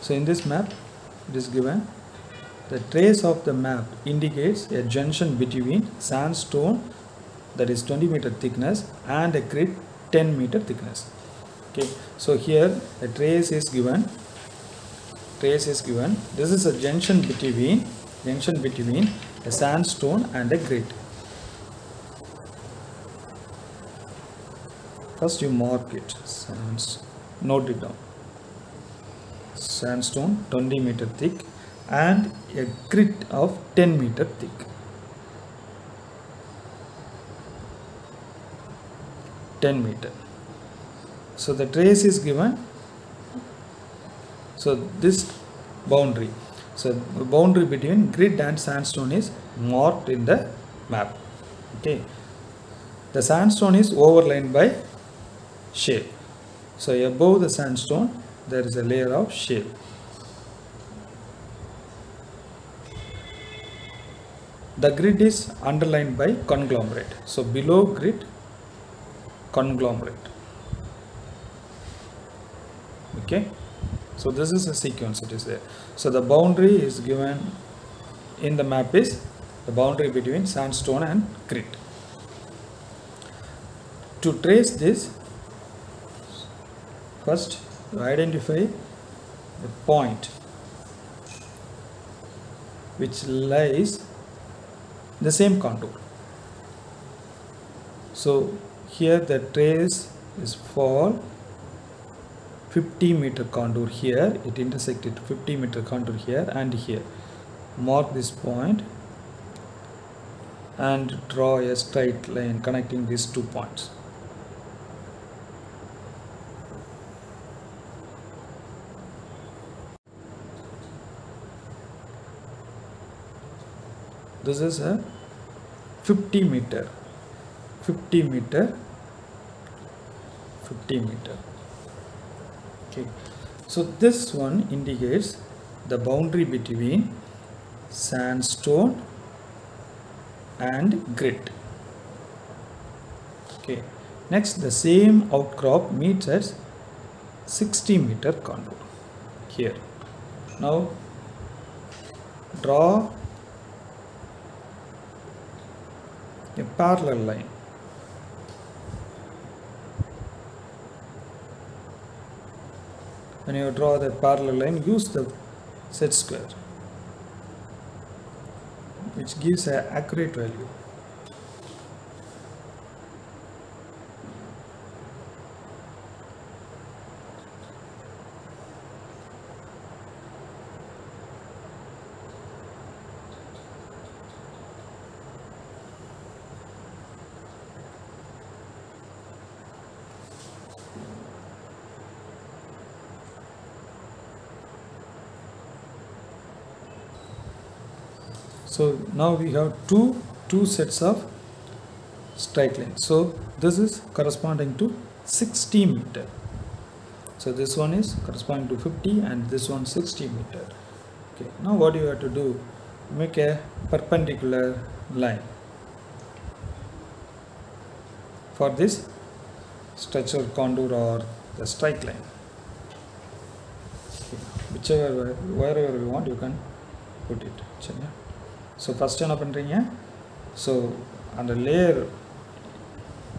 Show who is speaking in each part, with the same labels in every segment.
Speaker 1: so in this map it is given the trace of the map indicates a junction between sandstone that is 20 meter thickness and a grit 10 meter thickness. Okay so here the trace is given trace is given. This is a junction between junction between a sandstone and a grit first you mark it note it down sandstone 20 meter thick and a grit of 10 meter thick. Ten meter. So the trace is given. So this boundary. So the boundary between grit and sandstone is marked in the map. Okay. The sandstone is overlain by shale so above the sandstone there is a layer of shale. The grit is underlined by conglomerate. So below grit conglomerate. Okay? So this is a sequence it is there. So the boundary is given in the map is the boundary between sandstone and grit to trace this first you identify the point which lies the same contour. So here the trace is for 50 meter contour here. It intersected 50 meter contour here and here. Mark this point and draw a straight line connecting these two points this is a 50 meter. 50 meter. 50 meter. Okay. So this one indicates the boundary between sandstone and grit. Okay. Next the same outcrop meets at 60 meter contour. Here. Now draw a parallel line. When you draw the parallel line use the set square which gives a accurate value so now we have two two sets of straight lines so this is corresponding to 60 meter. So this one is corresponding to 50 and this one 60 meter. Okay now what you have to do? Make a perpendicular line for this structure contour or the strike line. Okay. whichever wherever you want you can put it so first என்ன பண்ணுறீங்க so அந்த layer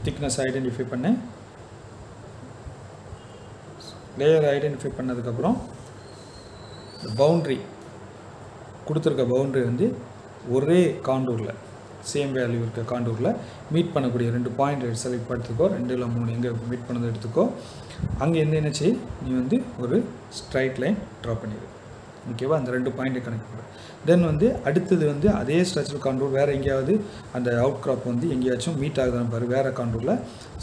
Speaker 1: thickness identify பண்ணு. Layer identify பண்ணதுக்கப்புறம் boundary கொடுத்துருக்க boundary வந்து ஒரே காண்டூரில் same value இருக்க காண்டூரில் meet பண்ணக்கூடிய ரெண்டு பாயிண்ட் செலக்ட் எடுத்துக்கோ ரெண்டு இல்லை மூணு எங்கே மீட் பண்ணதை எடுத்துக்கோ. அங்கேருந்து என்ன என்னச்சு? நீ வந்து ஒரு ஸ்ட்ரைட் லைன் ட்ரா பண்ணிடு ஓகேவா? அந்த ரெண்டு பாயிண்ட்டை கனெக்ட் பண்ணுறேன் தென் வந்து அடுத்தது வந்து அதே ஸ்ட்ரக்சரல் கான்டூர் வேறு எங்கேயாவது அந்த அவுட் கிராப் வந்து எங்கேயாச்சும் மீட் ஆகுதான்னு பாரு வேறு கான்டூரில்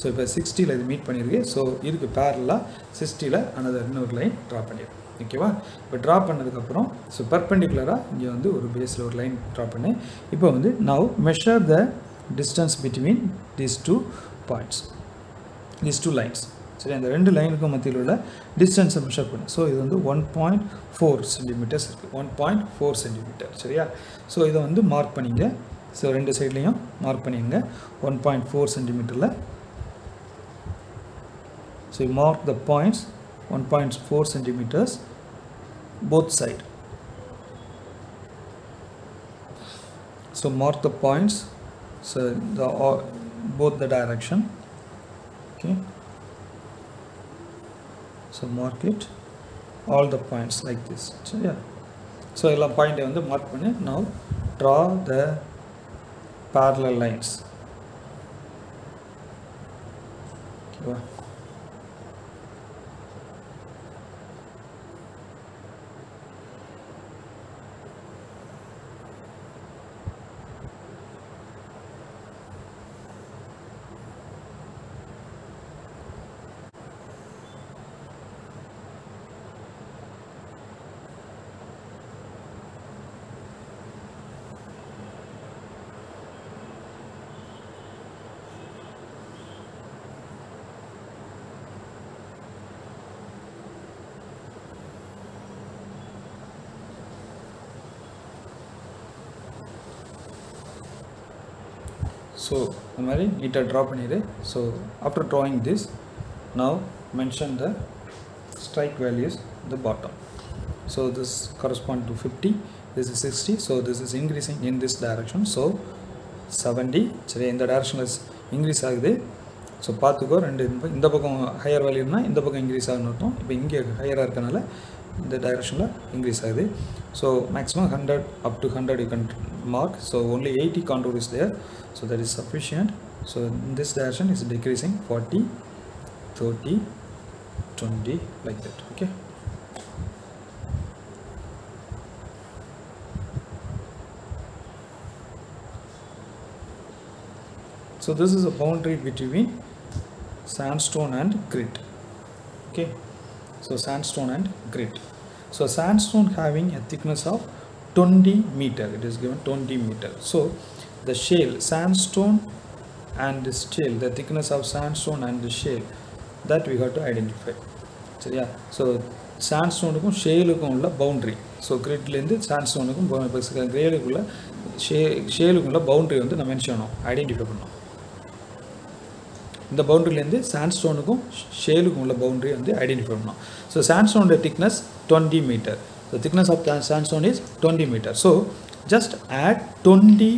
Speaker 1: ஸோ இப்போ சிக்ஸ்டியில் இது மீட் பண்ணியிருக்கு ஸோ இதுக்கு பேரலாக சிக்ஸ்டியில் அனதர் இன்னொரு லைன் ட்ரா பண்ணியிருக்கேன் ஓகேவா? இப்போ ட்ரா பண்ணதுக்கப்புறம் ஸோ பர்பெண்டிகுலராக இங்கே வந்து ஒரு பேஸில் ஒரு லைன் ட்ரா பண்ணேன் இப்போ வந்து now measure the distance between these two points these two lines சரி அந்த ரெண்டு லைனுக்கும் மத்தியில் உள்ள டிஸ்டன்ஸை மெஷர் பண்ணு. ஸோ இது வந்து ஒன் பாயிண்ட் ஃபோர் சென்டிமீட்டர்ஸ் இருக்குது ஒன் பாயிண்ட் ஃபோர் சென்டிமீட்டர் சரியா? ஸோ இதை வந்து மார்க் பண்ணிங்க. ஸோ ரெண்டு சைட்லேயும் மார்க் பண்ணிடுங்க one point four சென்டிமீட்டரில் so mark the points one point four centimeters both side so mark the points so the both both the direction. Okay. So mark it all the points like this சரியா so எல்லா பாயிண்ட்டை வந்து mark பண்ணி now draw the parallel lines. Okay. So இந்த மாதிரி நீட்டாக draw பண்ணிடு so after drawing this now mention the strike values the bottom. So this correspond to 50 this is 60 so this is increasing in this direction. So 70 சரி இந்த டைரக்ஷனில் increase ஆகுது. So பார்த்துக்கோ ரெண்டு இந்த- பக்கம் ஹையர் வேல்யூனா இந்த பக்கம் இன்க்ரீஸ் ஆகுன்னு அர்த்தம். இப்போ இங்கே ஹையராக இருக்கனால இந்த டைரக்ஷனில் இன்க்ரீஸ் ஆகுது. So maximum hundred up to hundred you can mark. So only 80 contour is there. So that is sufficient. So in this direction is decreasing 40 30 20 like that okay? So this is a boundary between sandstone and grit okay? So sandstone and grit. So sandstone having a thickness of 20 meter it is given 20 meter. So the shale sandstone and the shale the thickness of sandstone and the shale that we got to identify. சரியா? So சாண்ட்ஸ்டோனுக்கும் ஷேலுக்கும் உள்ள boundary so கிரிட்லேருந்து சாண்ட்ஸ்டோனுக்கும் இப்போ கிரேலுக்குள்ள ஷே ஷேலுக்குள்ள boundary வந்து நம்ம என்ன செய்யணும்? ஐடென்டிஃபை பண்ணணும். இந்த பவுண்ட்ரிலேருந்து சாண்ட்ஸ்டோனுக்கும் ஷேலுக்கும் உள்ள பவுண்ட்ரி வந்து ஐடென்டிஃபை பண்ணணும். So சாண்ட்ஸ்டோனோட thickness twenty meter the thickness of sandstone is twenty metre so just add twenty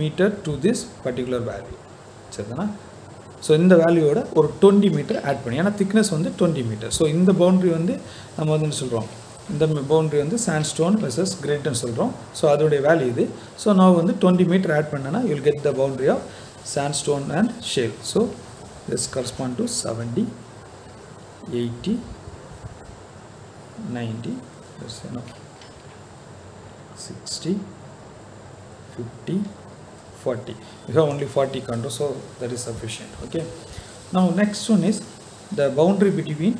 Speaker 1: metre to this particular value சரிதானா ஸோ இந்த வேல்யூவோட ஒரு டுவெண்ட்டி மீட்டர் ஆட் பண்ணி ஏன்னா திக்னஸ் வந்து டுவெண்ட்டி மீட்டர் ஸோ இந்த பவுண்ட்ரி வந்து நம்ம வந்து என்ன சொல்கிறோம் இந்த பவுண்ட்ரி வந்து சாண்ட்ஸ்டோன் வெர்சஸ் கிரேட்னு சொல்கிறோம் ஸோ அதோடைய வேல்யூ இது ஸோ நான் வந்து டுவெண்ட்டி மீட்டர் ஆட் பண்ணேன்னா you'll get the boundary of sandstone and shale so this correspond to 70 80 90 that's enough 60 50 40 we have only 40 contours so that is sufficient okay now next one is the boundary between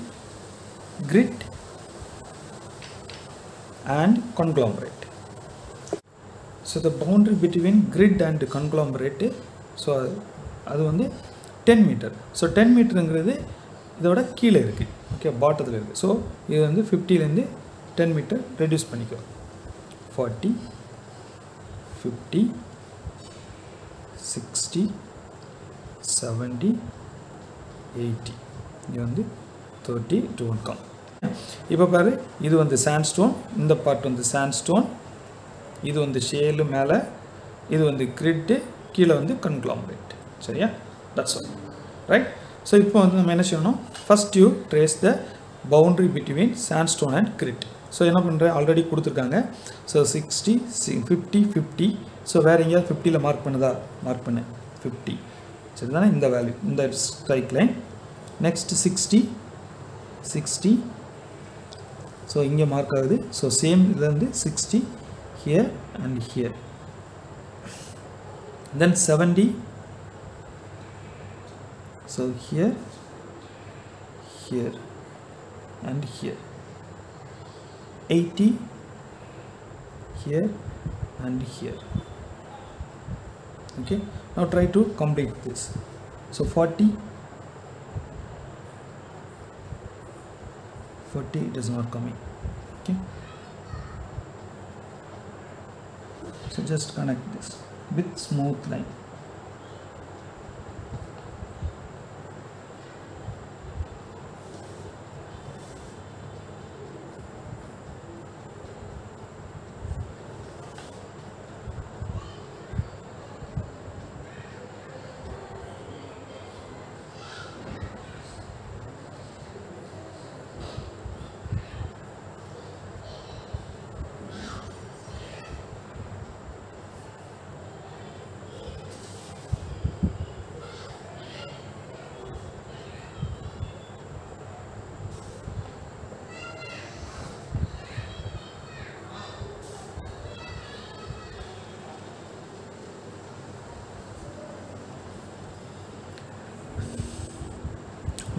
Speaker 1: grit and conglomerate so the boundary between grid and conglomerate so அது வந்து ten meter so ten மீட்டருங்கிறது இதோட கீழே இருக்குது okay பாட்டத்தில் இருக்குது so இது வந்து ஃபிஃப்டிலேருந்து டென் மீட்டர் ரெடியூஸ் பண்ணிக்கிறோம் forty fifty sixty seventy eighty இது வந்து தேர்ட்டி டூ கம் இப்போ பாரு இது வந்து சாண்ட்ஸ்டோன் இந்த பார்ட் வந்து சாண்ட்ஸ்டோன் இது வந்து ஷேலு மேலே இது வந்து கிரிட்டு கீழே வந்து கன்க்ளாமரேட் சரியா? தட்ஸ் ஆல் ரைட் ஸோ இப்போ வந்து நம்ம என்ன செய்யணும்? First you trace the boundary between sandstone and grit so என்ன பண்ணுறேன் ஆல்ரெடி கொடுத்துருக்காங்க. So sixty C fifty fifty so வேறு எங்கேயாவது ஃபிஃப்டியில் மார்க் பண்ணுதா? மார்க் பண்ணேன் ஃபிஃப்டி சரிதானே? இந்த வேல்யூ இந்த strike line next sixty sixty so இங்கே மார்க் ஆகுது. ஸோ சேம் இதுலேருந்து sixty here and here then seventy so here here and here 80 here and here. Okay now try to complete this. So 40 40 it is not coming. Okay. So just connect this with smooth line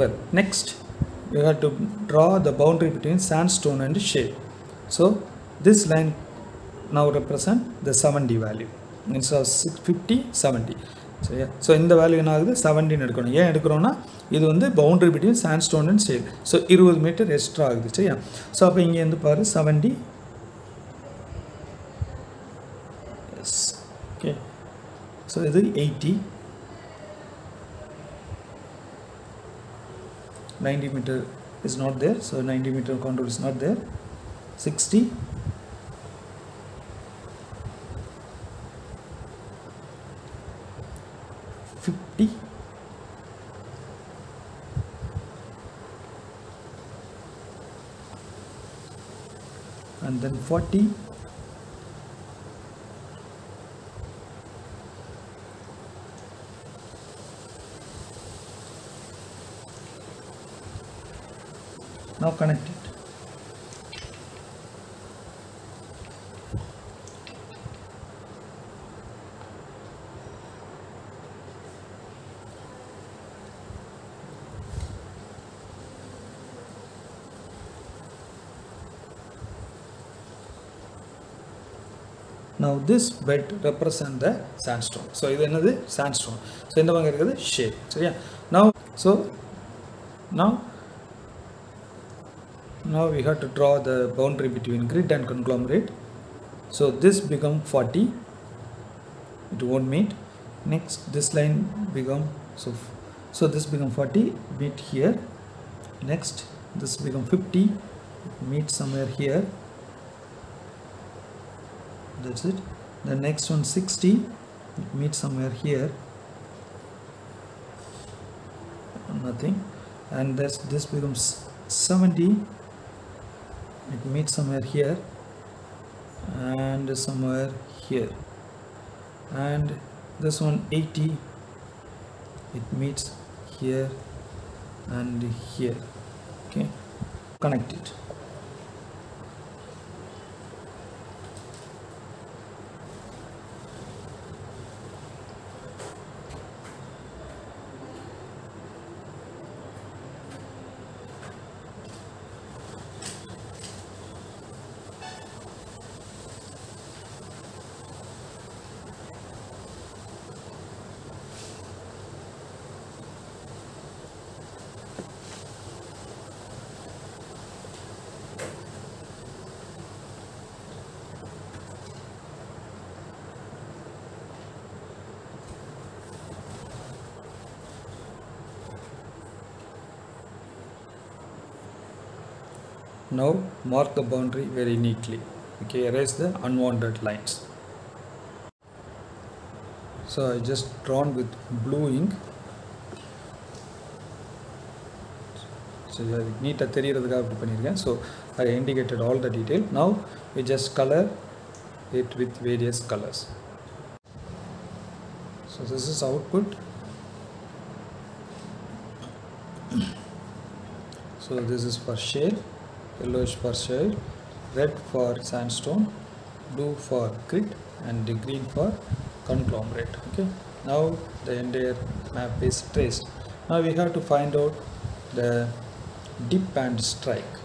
Speaker 1: well next we have to draw the boundary between sandstone and shale. So this line now represent the 70 value. Instead of 50 70 சரியா so இந்த value என்ன ஆகுது? Seventeen எடுக்கணும். ஏன் எடுக்கிறோன்னா இது வந்து boundary between sandstone and shale so இருபது மீட்டர் எக்ஸ்ட்ரா ஆகுது. சரியா ஸோ அப்போ இங்கே வந்து பாரு செவன்டி ஓகே ஸோ இது eighty 90 meter is not there so 90 meter contour is not there. 60 50 and then 40 now connect it now this bed represent the sandstone so இது என்னது sandstone so இந்த பக்கம் இருக்குது shade சரியா now so now now we have to draw the boundary between grit and conglomerate. So this become 40 it won't meet. Next this line become so so this become 40 meet here. Next this become 50 meet somewhere here. That's it. The next one 60 it meets somewhere here. Nothing. And that's this becomes 70 it meets somewhere here and somewhere here. And this one 80 it meets here and here. Okay connect it now mark the boundary very neatly okay erase the unwanted lines so I just drawn with blue ink so அது நீட்டாக தெரியறதுக்காக அப்படி பண்ணியிருக்கேன் so I indicated all the detail now we just colour it with various colours so this is output so this is for shale yellowish for shale red for sandstone blue for grit and the green for conglomerate. Okay. Now the entire map is traced. Now we have to find out the dip and strike